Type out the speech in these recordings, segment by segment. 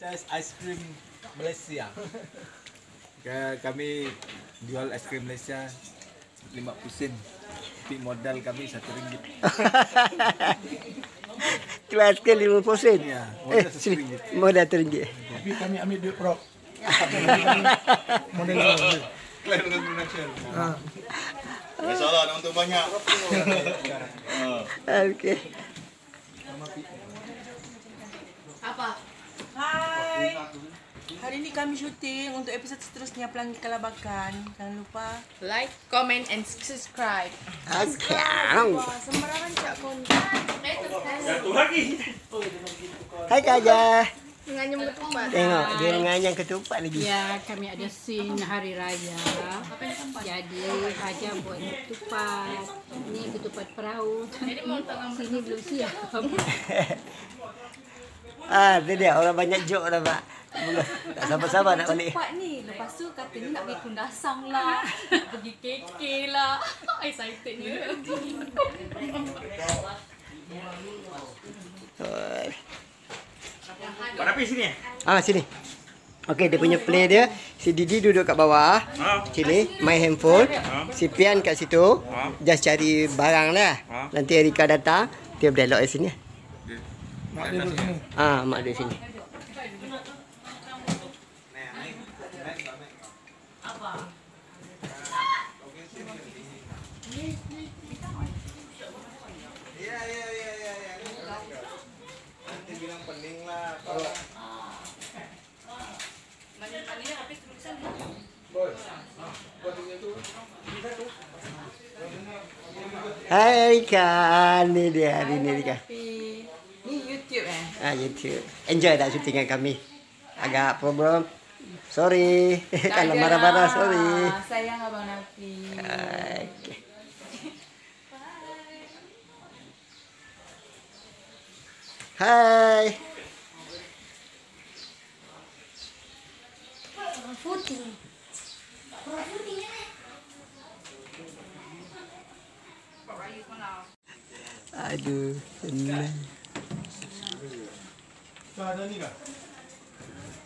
franchise ice cream Malaysia. Ka- Kami jual es krim Malaysia 50 sen. Tapi modal kami satu ringgit. Kelas ke 50 sen. Ya, Eh, modal. RM1. Modal RM1. Tapi kami ambil duit prop. Tak salah nak untung banyak. Okey. Apa? Hai. Hari ini kami syuting untuk episod seterusnya Pelangi Kalabakan. Jangan lupa Like, comment, and subscribe. Sekarang. Wah, sembarangan cak konten. Hai Kak Ajah. Menganyam ketupat. Tengok dia nganyang ketupat lagi. Ya, kami ada scene hari raya. Jadi Haja buat ketupat. Ini ketupat perahu. Sini belum siap. Ah, tu dia orang banyak joke dah Pak. Tak sabar-sabar nak balik. Cepat ni. Lepas tu katanya nak pergi kundasang lah. nak pergi KK lah. Excitednya. Oi. Pak Rafi sini eh? Ah sini. Okey dia punya play dia si Didi duduk kat bawah. Ha? Sini main handphone. Si Pian kat situ. Just cari barang lah. Nanti Erika datang dia berdialog kat sini. Mak dia duduk sini. Ah mak dia sini. Ya ya ya ya ya. Nanti bilang Ah YouTube. Enjoy tak syuting dengan kami? Agak problem. Sorry. Kalau marah-marah sorry. Sayang Abang Nafi. Okay. Hai. Aduh, senang. Kau ada ni kah?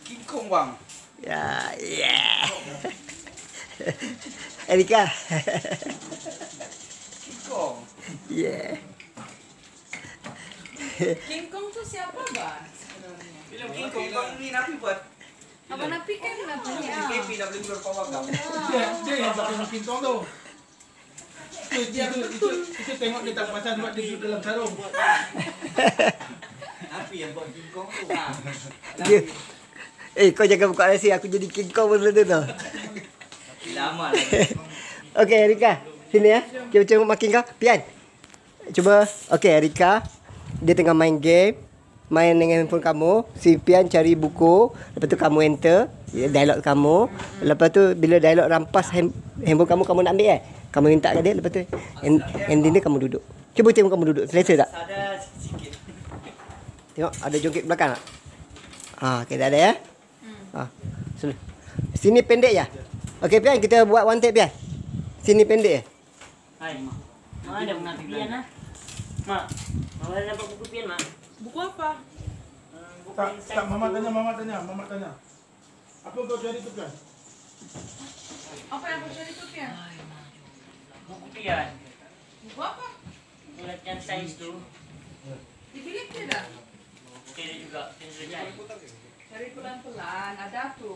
kikong bang. Ya, ya. Erika. Kikong. Ya. King Kong tu siapa bang? Film kikong bang ni Nafi buat. Kan Nafi Di ah. KP dah boleh keluar pawang kau. Dia, dia yang pakai makin tong tu. Itu, itu, itu, itu, tengok dia tak pasal sebab dia duduk dalam sarung. Nafi yang buat kikong tu. Dia. Eh, kau jangan buka rahsia. Aku jadi king kong benda tu tau. Lama Okey, Erika. Sini ya. Kita tengok makin kau. Pian. Cuba. Okey, Erika. Dia tengah main game. Main dengan handphone kamu. Si Pian cari buku. Lepas tu kamu enter. Ya, dialog kamu. Lepas tu bila dialog rampas hand- handphone kamu, kamu nak ambil eh? Kamu minta kat dia. Lepas tu end- ending dia kamu duduk. Cuba tengok kamu duduk. Selesa tak? Tengok ada jongkit belakang tak? Ha, okay, dah ada ya. Ha. Sini. Sini pendek ya. Okey Pian, kita buat one take Pian. Sini pendek ya. Hai, Mak. Mak ada mengapi pian lah. Mak, Mak ada dapat buku pian, Mak? Buku apa? Hmm, buku Tak, tak, mama tanya, mama tanya, mama tanya. Apa kau cari tu kan? Apa yang kau cari tu Pian? Buku pian. Buku apa? Buku latihan sains tu. Di bilik dia juga. Sudah cari. Pelan-pelan, ada tu.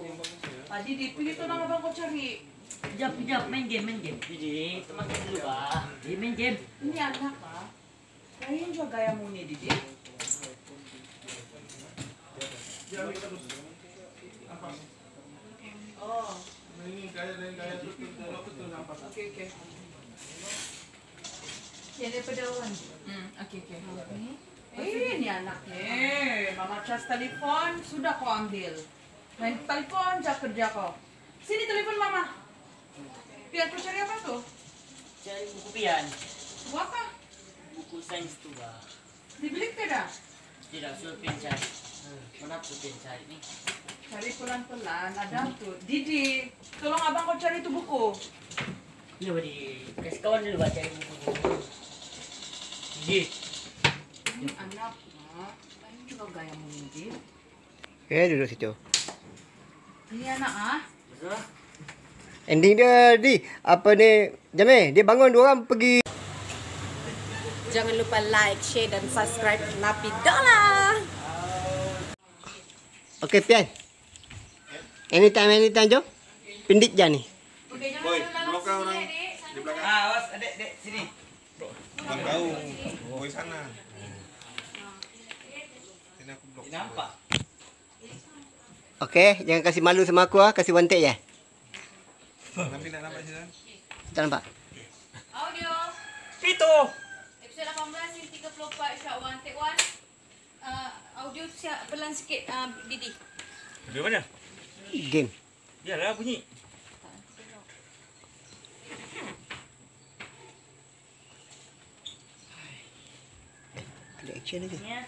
Tadi dipilih tu nama abang kau cari. Kejap, kejap. Main game, main game. Jadi, teman kita dulu, Pak. Dia main game. Ini anak apa? Kayaknya juga gaya muni Didi. Oh, Ini gaya lain gaya okey okey. Yang daripada Wan. Hmm, okey okey. Eh, ni anak Eh, mama cas telefon sudah kau ambil. Main telefon je kerja kau. Sini telefon mama. Biar kau cari apa tu? Cari buku pian. Buku apa? Buku sains tu, Pak. Di bilik dia dah. Tidak, suruh pian cari. Mana aku pian cari ni? Cari pelan-pelan, ada tu. Didi, tolong abang kau cari tu buku. Ini apa di? Kasih kawan dulu, cari buku. Ini anak. Lain juga gaya Didi. Okay, duduk situ. Ini anak ah. Betul? Ending dia di apa ni? Jamil, dia bangun dua orang pergi Jangan lupa like, share dan subscribe Napi Dola. Okey, Pian. Anytime, anytime, jom. Pindik je ni. Boy, blok kau orang di belakang. Ah, awas, adek, dek, sini. Bukan kau. Boy sana. Nampak? Okey, jangan kasih malu sama aku ah, kasih one take je. Tapi nak nampak sini. Tak nampak? Audio. Itu. Episode 18 scene 34 shot 1 take 1. Uh, audio siap pelan sikit uh, Didi. Di mana? Game. Biarlah bunyi. Ada action aja. Ya.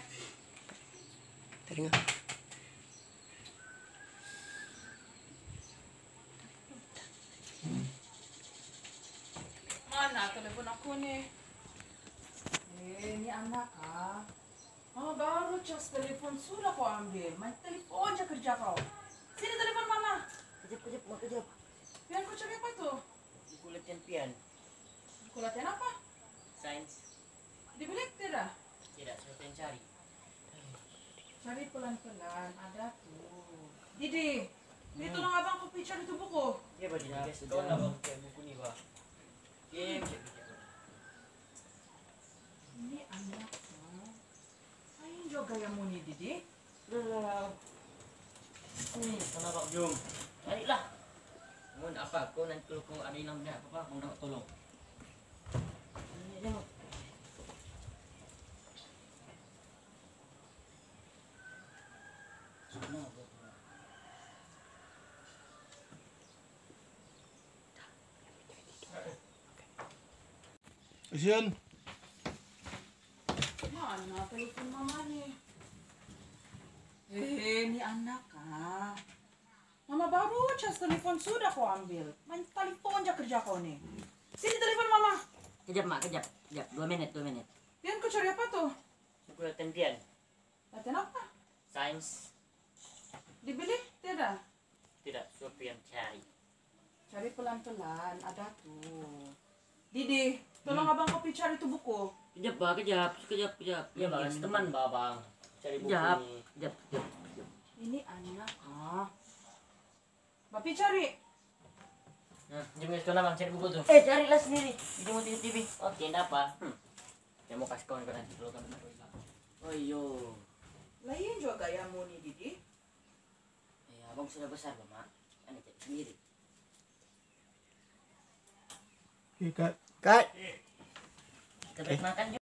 Mana telepon aku ni? Eh, ni anak ah. Mama baru cas telefon sudah kau ambil. Main telefon je kerja kau. Sini telefon mama. Kejap, kejap, mak kejap. Pian kau cari apa tu? Latihan pian. Latihan apa? Sains. Di bilik tidak? Tidak, saya pengen cari. Cari pelan-pelan. Ada tu. Didi, ni tolong abang kau pergi cari tu buku. Ya, badi guys, kau nak baca buku ni, bah. Game. Ini anak ah. Ayo juga yang mau ni Didi. Dah. Ni, kau nak bawa jom. Carilah. Mun apa kau nanti kalau kau ada hilang benda apa kau nak tolong. Ni tengok. Sana buat tu. Action. Mana telefon mama ni? Eh, ni anak ah. Mama baru cas telefon sudah kau ambil. Main telefon je kerja kau ni. Sini telefon mama. Kejap mak, kejap. Kejap, dua minit, dua minit. Pian kau cari apa tu? Buku latihan pian. Latihan apa? Sains. Di bilik? Tidak. Tidak, suruh pian cari. Cari pelan-pelan. Ada tu. Didi, tolong abang pergi cari tu buku. Kejap bah, kejap, kejap, kejap. Ya bang, teman bah bang. Cari buku kejap. ni. Kejap, kejap, kejap. Ini anak ah. Bapi cari. Nah, guys, kau bang cari buku tuh. Eh, carilah sendiri. Di remote TV. Oke, enggak apa. Hmm. Saya mau kasih kawan kau nanti kalau kamu Oh iyo. Lain juga gayamu ni Didi. Ya, abang sudah besar, Pak, Mak. Anda cari sendiri. Okay, Cut. Kita break makan